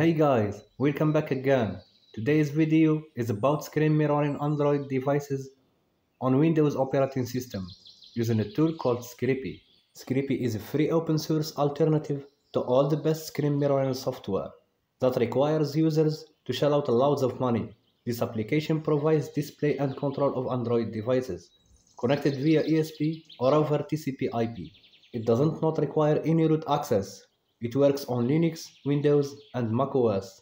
Hey guys, welcome back again. Today's video is about screen mirroring Android devices on Windows operating system using a tool called Scrcpy. Scrcpy is a free open source alternative to all the best screen mirroring software that requires users to shell out a loads of money. This application provides display and control of Android devices connected via USB or over TCP IP. It doesn't not require any root access it works on Linux, Windows, and macOS.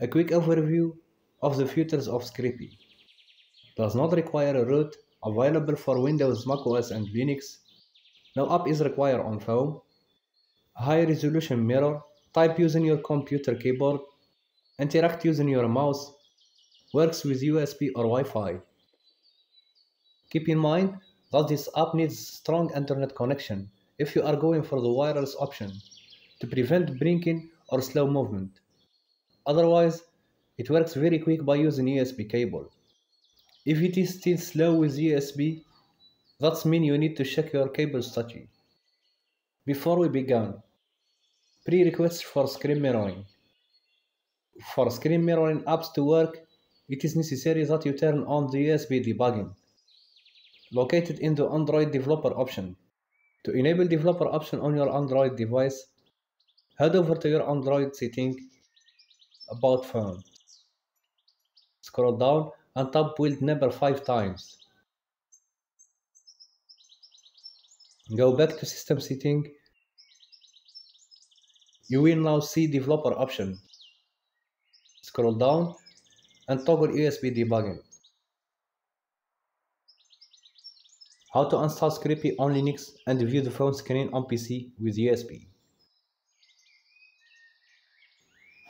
A quick overview of the features of Scrcpy. Does not require a root, available for Windows, macOS, and Linux. No app is required on phone. High resolution mirror, type using your computer keyboard, interact using your mouse, works with USB or Wi-Fi. Keep in mind that this app needs strong internet connection if you are going for the wireless option to prevent blinking or slow movement. Otherwise, it works very quick by using USB cable. If it is still slow with USB, that means you need to check your cable status. Before we begin, prerequisites for screen mirroring. For screen mirroring apps to work, it is necessary that you turn on the USB debugging, located in the Android developer option. To enable developer option on your Android device, head over to your Android setting, About Phone. Scroll down and tap Build Number 5 times. Go back to System Setting. You will now see Developer option. Scroll down and toggle USB debugging. How to install Scrcpy on Linux and view the phone screen on PC with USB.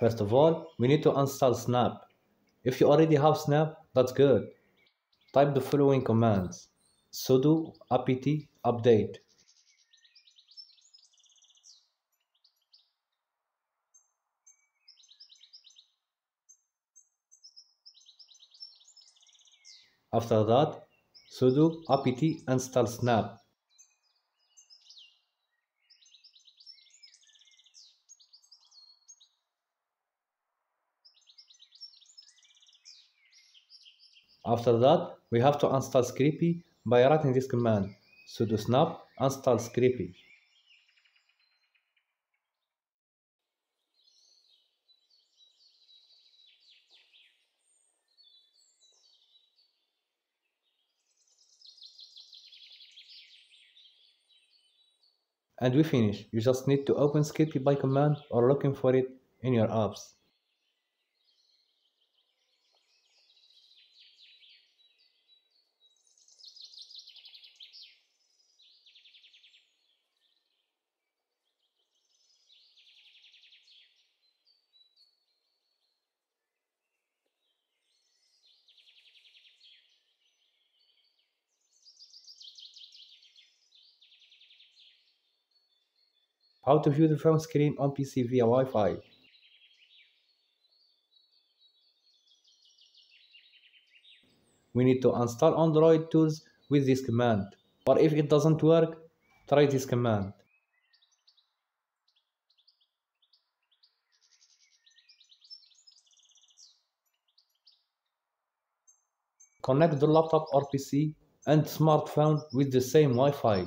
First of all, we need to install Snap. If you already have Snap, that's good. Type the following commands. sudo apt update. After that, sudo apt install snap After that, we have to install Scrcpy by writing this command sudo snap install Scrcpy. And we finish. You just need to open Scrcpy by command or looking for it in your apps. How to view the phone screen on PC via Wi-Fi. We need to install Android tools with this command. Or if it doesn't work, try this command. Connect the laptop or PC and smartphone with the same Wi-Fi.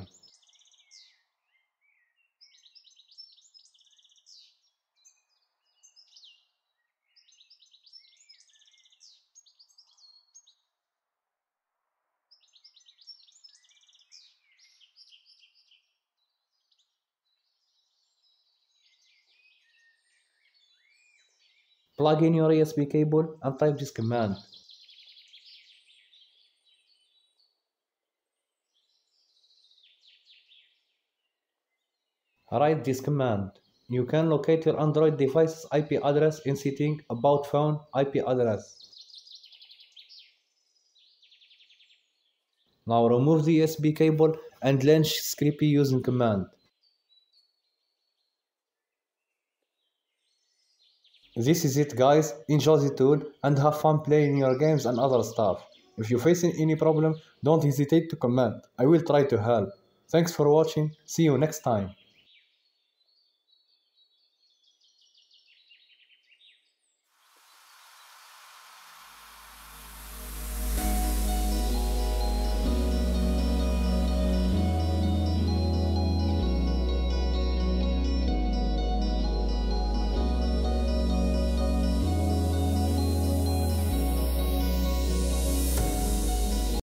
Plug in your USB cable and type this command. Write this command. You can locate your Android device's IP address in setting about phone IP address. Now remove the USB cable and launch Scrcpy using command. This is it guys, enjoy the tool and have fun playing your games and other stuff. If you're facing any problem, don't hesitate to comment, I will try to help. Thanks for watching, see you next time.